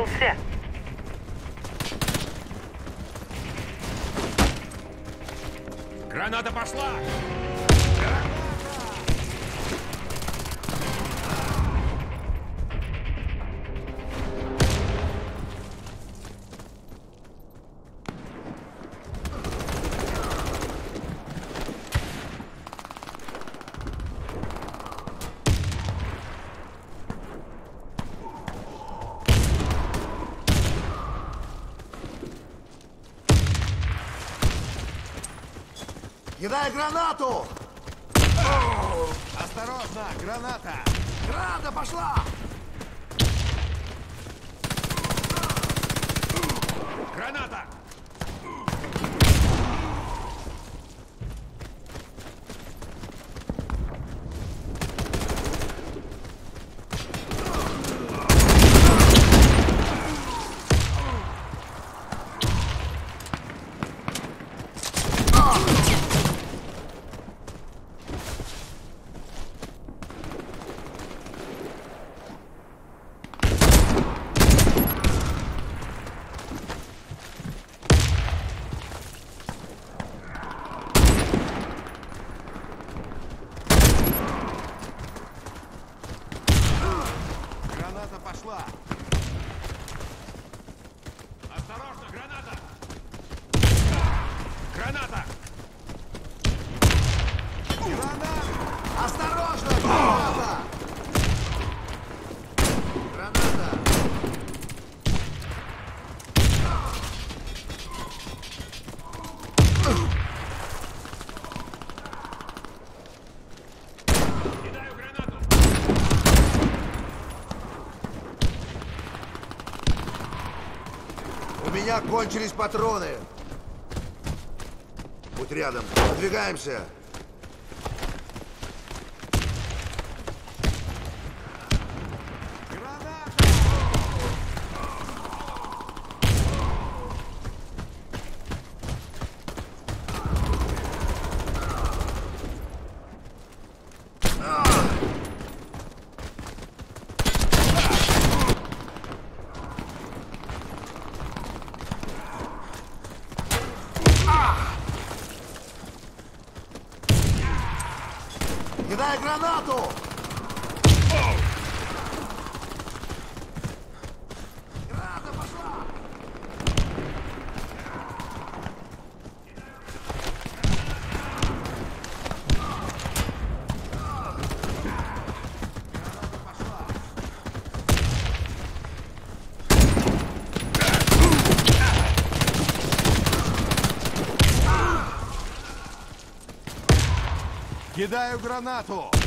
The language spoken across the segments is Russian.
начался. Граната пошла! Гранату! Осторожно, граната! Граната пошла! Граната! Граната пошла! Осторожно, граната! Граната! Граната! Осторожно! Граната! Граната! Кидаю гранату! У меня кончились патроны. Будь рядом. Подвигаемся. Граната! Кидай гранату! Граната пошла! Кидаю гранату!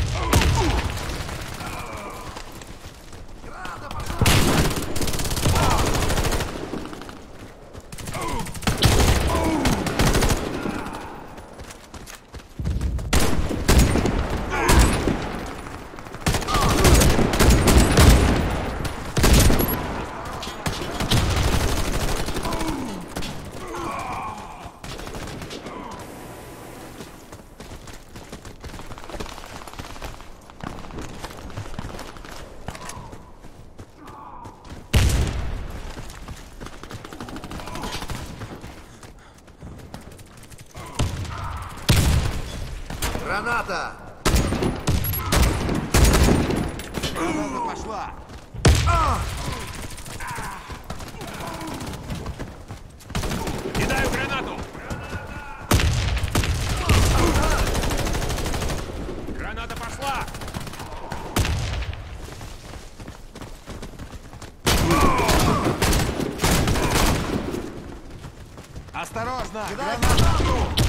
Граната! Граната пошла! Кидаю гранату! Граната пошла! Осторожно! Кидай Граната! гранату!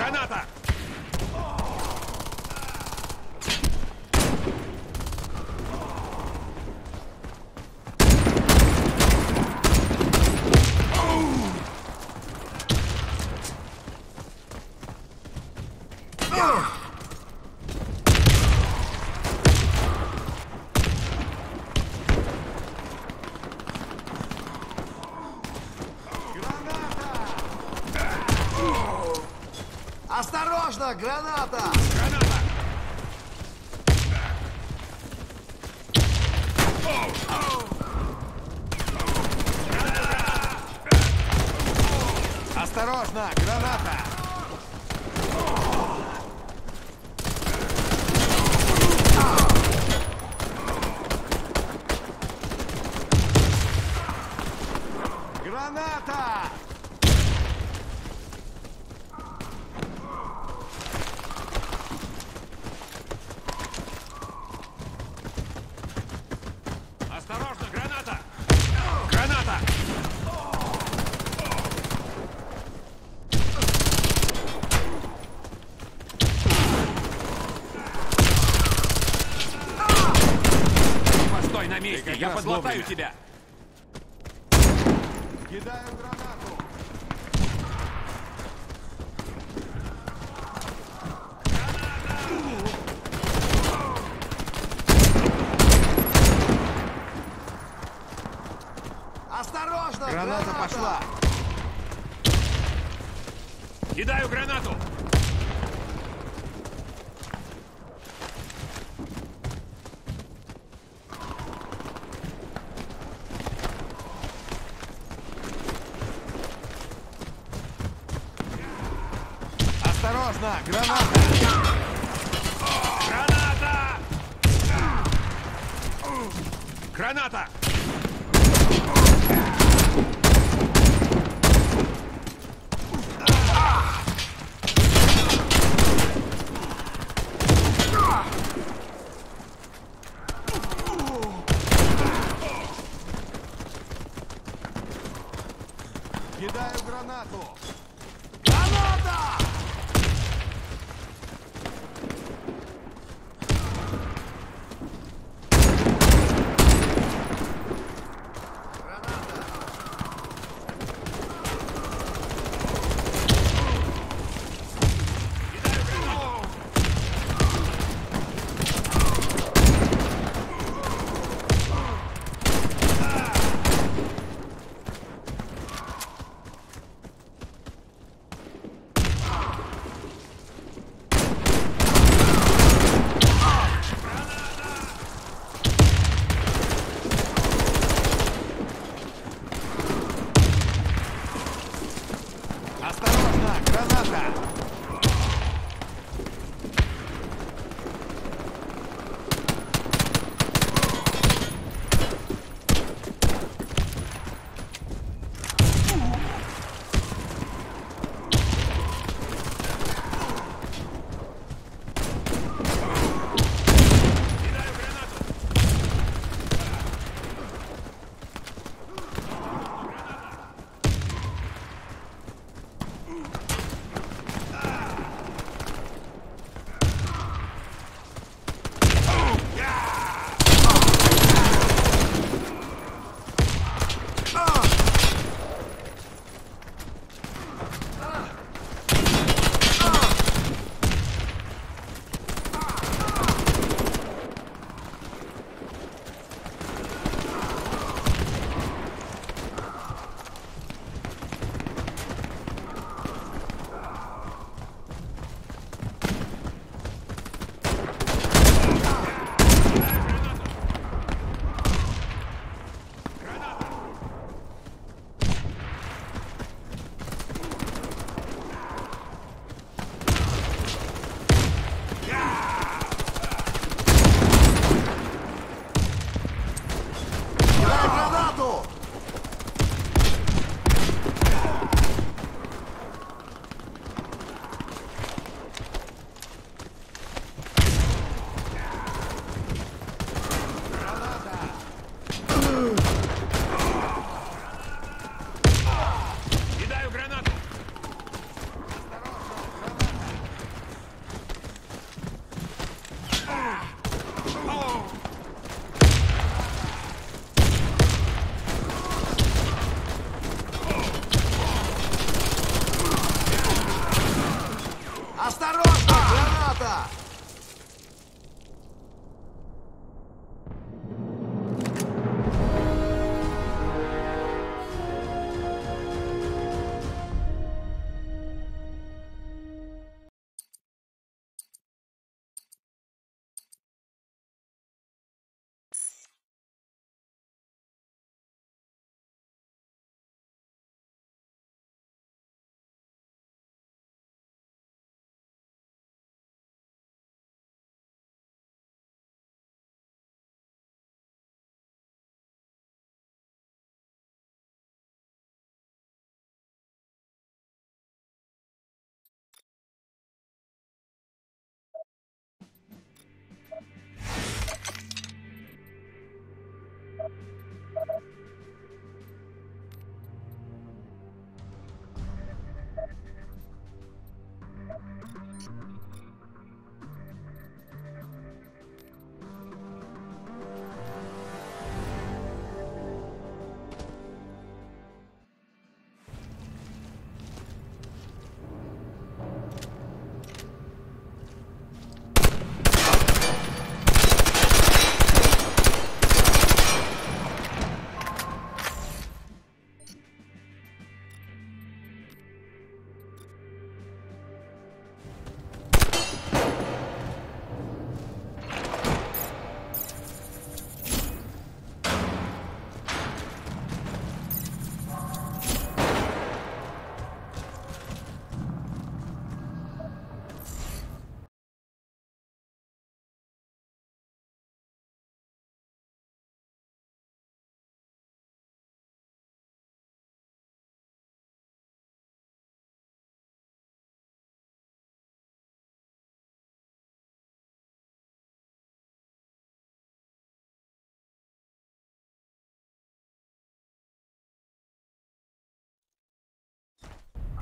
Граната! Осторожно, граната! Граната! Осторожно, граната! Граната! Постой на месте, я подлатаю тебя! Кидаю гранату! Осторожно, Граната пошла! Кидаю гранату! Осторожно! Граната! Граната! Граната! Кидаю гранату! Граната!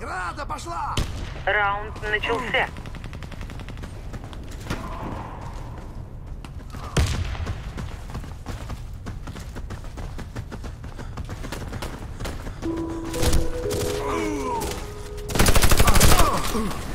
Граната пошла! Раунд начался. Осторожно,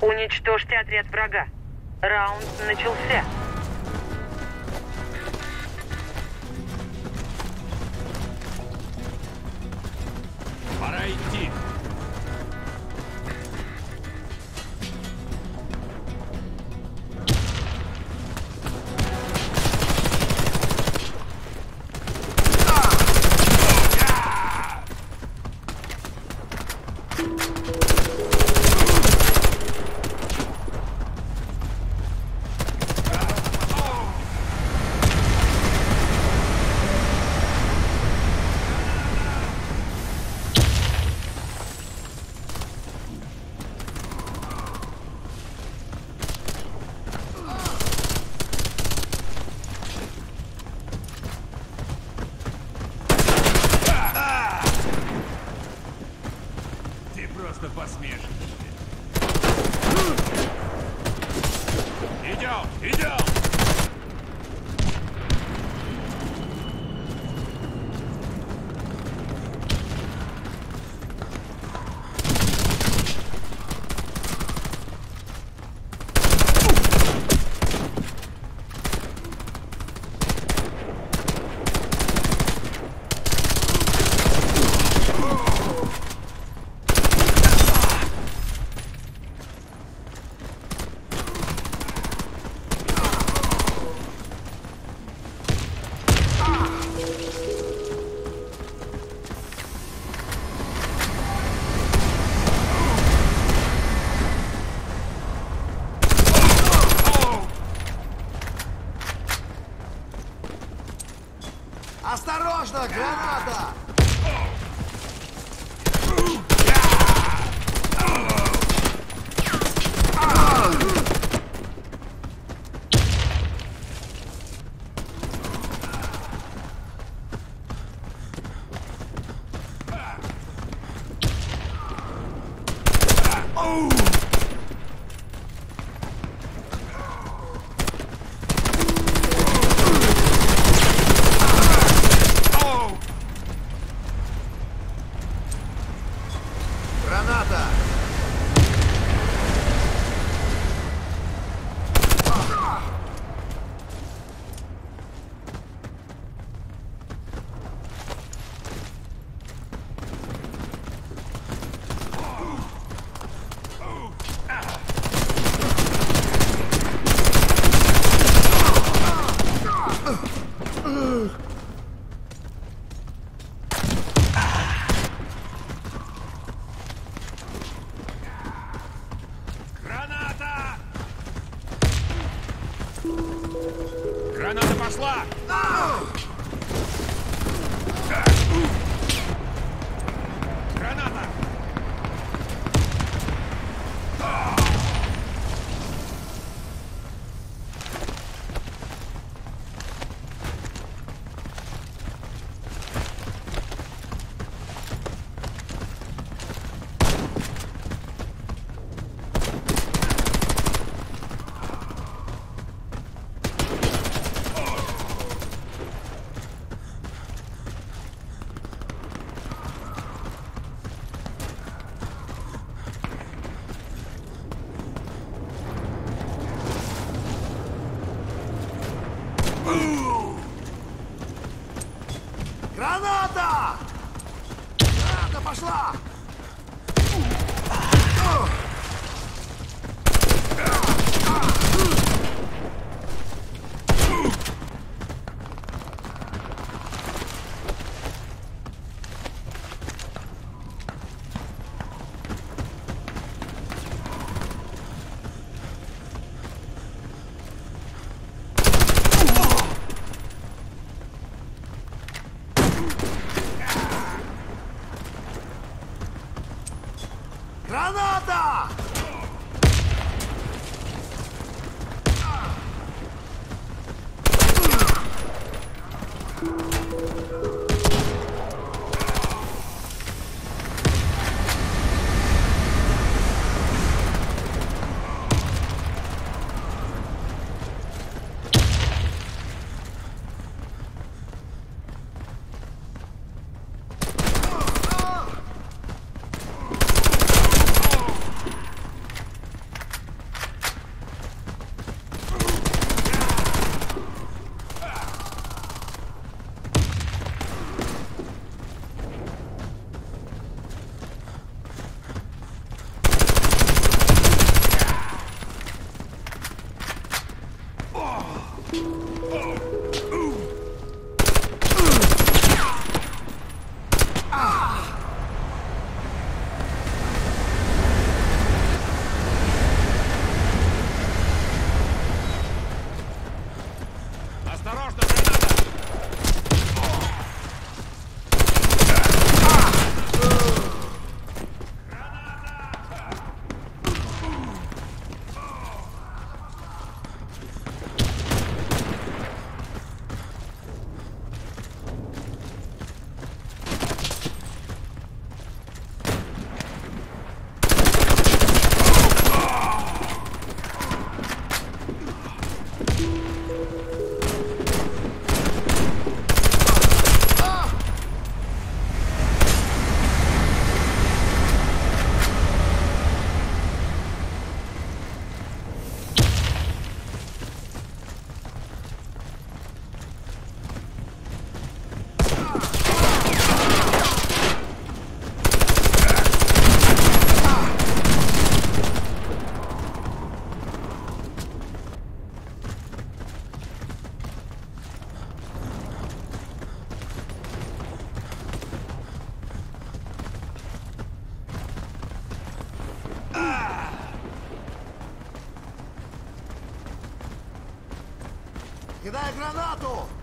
Уничтожьте отряд врага. Раунд начался. Граната пошла! Граната! Граната! Граната пошла! Граната! Кидай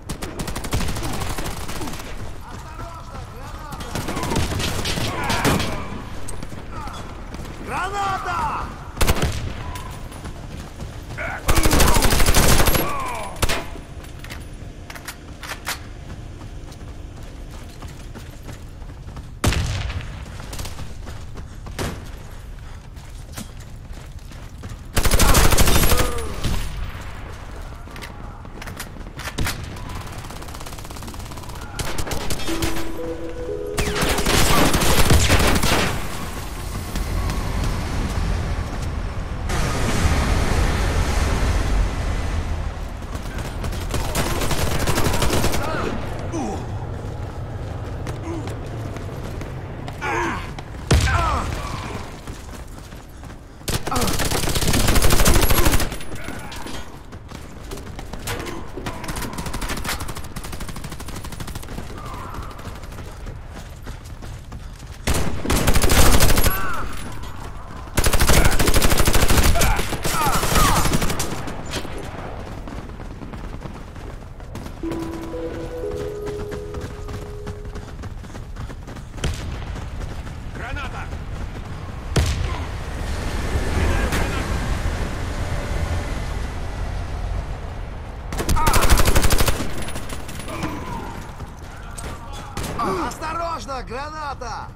Осторожно, граната!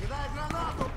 Кидай гранату!